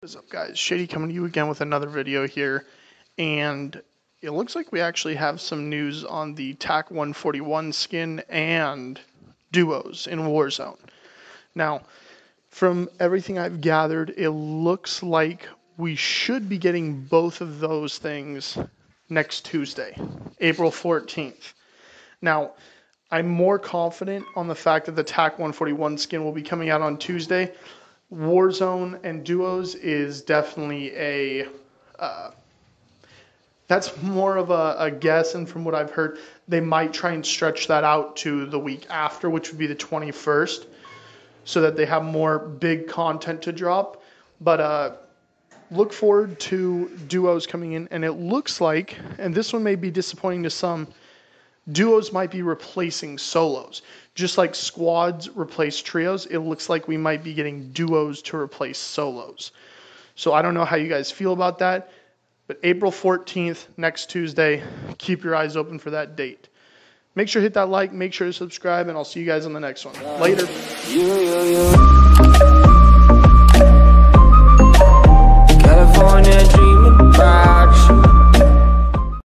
What's up guys, Shady coming to you again with another video here, and it looks like we actually have some news on the TAC 141 skin and duos in Warzone. Now, from everything I've gathered, it looks like we should be getting both of those things next Tuesday, April 14th. Now, I'm more confident on the fact that the TAC 141 skin will be coming out on Tuesday Warzone and duos is definitely a. Uh, that's more of a, a, guess, and from what I've heard, they might try and stretch that out to the week after, which would be the 21st, so that they have more big content to drop. But uh, look forward to duos coming in, and it looks like, and this one may be disappointing to some, duos might be replacing solos. Just like squads replace trios, it looks like we might be getting duos to replace solos. So I don't know how you guys feel about that, but April 14th, next Tuesday, keep your eyes open for that date. Make sure to hit that like, make sure to subscribe, and I'll see you guys on the next one. Later.